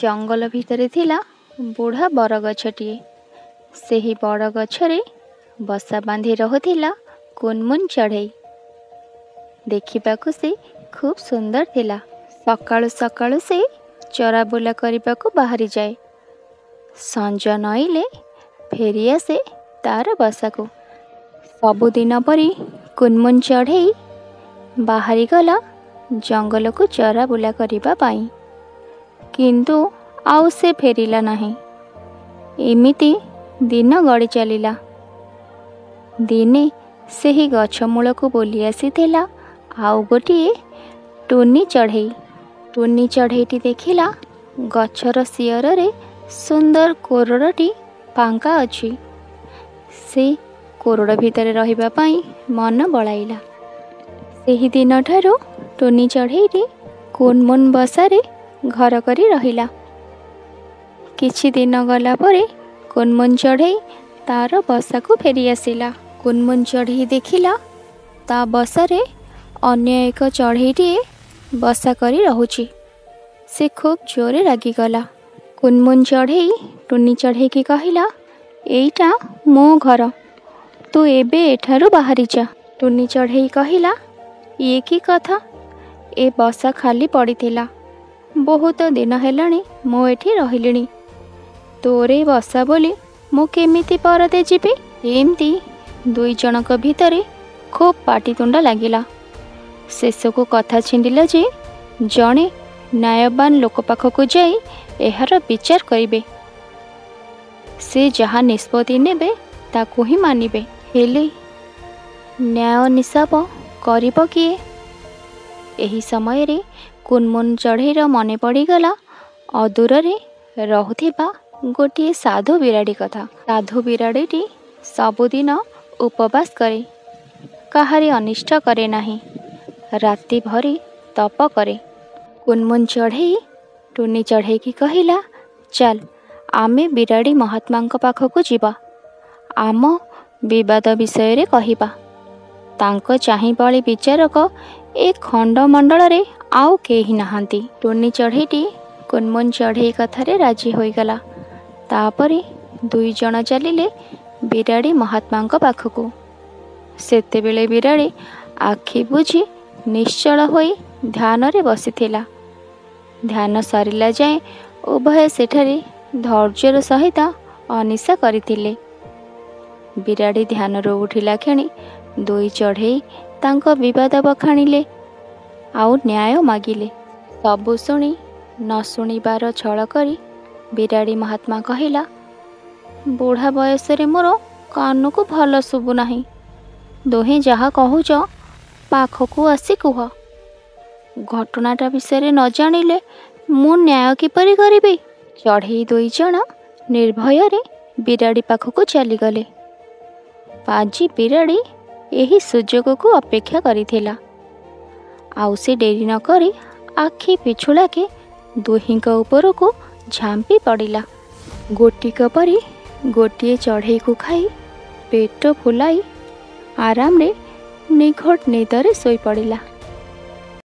ଜଙ୍ଗଲ ଭିତରେ ଥିଲା ବୁଢ଼ା ବରଗଛଟିଏ ସେହି ବଡ଼ ଗଛରେ ବସା ବାନ୍ଧି ରହୁଥିଲା କୁନମୁନ ଚଢ଼େଇ ଦେଖିବାକୁ ସେ ଖୁବ୍ ସୁନ୍ଦର ଥିଲା ସକାଳୁ ସକାଳୁ ସେ ଚରାବୁଲା କରିବାକୁ ବାହାରିଯାଏ ସଞ୍ଜ ନଇଲେ ଫେରିଆସେ ତା'ର ବସାକୁ ସବୁଦିନ ପରି କୁନମୁନ ଚଢ଼େଇ ବାହାରିଗଲା ଜଙ୍ଗଲକୁ ଚରାବୁଲା କରିବା ପାଇଁ କିନ୍ତୁ ଆଉ ସେ ଫେରିଲା ନାହିଁ ଏମିତି ଦିନ ଗଡ଼ି ଚାଲିଲା ଦିନେ ସେହି ଗଛ ମୂଳକୁ ବୁଲି ଆସିଥିଲା ଆଉ ଗୋଟିଏ ଟୁନି ଚଢ଼େଇ ଟୁନି ଚଢ଼େଇଟି ଦେଖିଲା ଗଛର ଶିଅରରେ ସୁନ୍ଦର କୋରଡ଼ଟି ଫାଙ୍କା ଅଛି ସେ କୋରଡ଼ ଭିତରେ ରହିବା ପାଇଁ ମନ ବଳାଇଲା ସେହି ଦିନଠାରୁ ଟୁନି ଚଢ଼େଇଟି କୁନମୁନ ବସାରେ ଘର କରି ରହିଲା କିଛି ଦିନ ଗଲା ପରେ କୁନମୁନ୍ ଚଢ଼େଇ ତା'ର ବସାକୁ ଫେରି ଆସିଲା କୁନମୁନ୍ ଚଢ଼େଇ ଦେଖିଲା ତା ବସାରେ ଅନ୍ୟ ଏକ ଚଢ଼େଇଟିଏ ବସା କରି ରହୁଛି ସେ ଖୁବ୍ ଜୋରରେ ରାଗିଗଲା କୁନମୁନ୍ ଚଢ଼େଇ ଟୁନି ଚଢ଼େଇକି କହିଲା ଏଇଟା ମୋ ଘର ତୁ ଏବେ ଏଠାରୁ ବାହାରି ଯା ଟୁନି ଚଢ଼େଇ କହିଲା ଇଏ କି କଥା ଏ ବସା ଖାଲି ପଡ଼ିଥିଲା बहुत दिन होला म एोरै बसाब म केमिति परे जिम्ति दुईजना भित्र खुब पाटितुड लागसको कथा छिन्डिला जे न्यायवान लोक पाखक यहाँ विचार गरेसी जहाँ निष्पत्ति नै ता मान्य निशाप गरी समय କୁନ୍ମୁନ୍ ଚଢ଼େଇର ମନେ ପଡ଼ିଗଲା ଅଦୂରରେ ରହୁଥିବା ଗୋଟିଏ ସାଧୁ ବିରାଡ଼ି କଥା ସାଧୁ ବିରାଡ଼ିଟି ସବୁଦିନ ଉପବାସ କରେ କାହାରି ଅନିଷ୍ଟ କରେ ନାହିଁ ରାତି ଭରି ତପ କରେ କୁନ୍ମୁନ୍ ଚଢ଼େଇ ଟୁନି ଚଢ଼େଇକି କହିଲା ଚାଲ ଆମେ ବିରାଡ଼ି ମହାତ୍ମାଙ୍କ ପାଖକୁ ଯିବା ଆମ ବିବାଦ ବିଷୟରେ କହିବା ତାଙ୍କ ଚାହିଁବଳି ବିଚାରକ ଏ ଖଣ୍ଡମଣ୍ଡଳରେ ଆଉ କେହି ନାହାନ୍ତି ଟୁନି ଚଢ଼େଇଟି କୁନମୁନ୍ ଚଢ଼େଇ କଥାରେ ରାଜି ହୋଇଗଲା ତାପରେ ଦୁଇ ଜଣ ଚାଲିଲେ ବିରାଡ଼ି ମହାତ୍ମାଙ୍କ ପାଖକୁ ସେତେବେଳେ ବିରାଡ଼ି ଆଖି ବୁଝି ନିଶ୍ଚଳ ହୋଇ ଧ୍ୟାନରେ ବସିଥିଲା ଧ୍ୟାନ ସରିଲା ଯାଏଁ ଉଭୟ ସେଠାରେ ଧୈର୍ଯ୍ୟର ସହିତ ଅନିଶା କରିଥିଲେ ବିରାଡ଼ି ଧ୍ୟାନରୁ ଉଠିଲା କ୍ଷଣି ଦୁଇ ଚଢ଼େଇ ତାଙ୍କ ବିବାଦ ବଖାଣିଲେ ଆଉ ନ୍ୟାୟ ମାଗିଲେ ସବୁ ଶୁଣି ନ ଶୁଣିବାର ଛଳ କରି ବିରାଡ଼ି ମହାତ୍ମା କହିଲା ବୁଢ଼ା ବୟସରେ ମୋର କାନକୁ ଭଲ ଶୁଭୁ ନାହିଁ ଦୁହେଁ ଯାହା କହୁଛ ପାଖକୁ ଆସି କୁହ ଘଟଣାଟା ବିଷୟରେ ନ ଜାଣିଲେ ମୁଁ ନ୍ୟାୟ କିପରି କରିବି ଚଢ଼େଇ ଦୁଇ ଜଣ ନିର୍ଭୟରେ ବିରାଡ଼ି ପାଖକୁ ଚାଲିଗଲେ ପାଜି ବିରାଡ଼ି सुजगको अपेक्षा गरि आउसे डेरी नक आखि पिछुके दुहीको उप झाम्पि पडिला गोटिक परी गोट चढैको खाइ पेट फुलाई आरामे निघट निदर सोई पडिला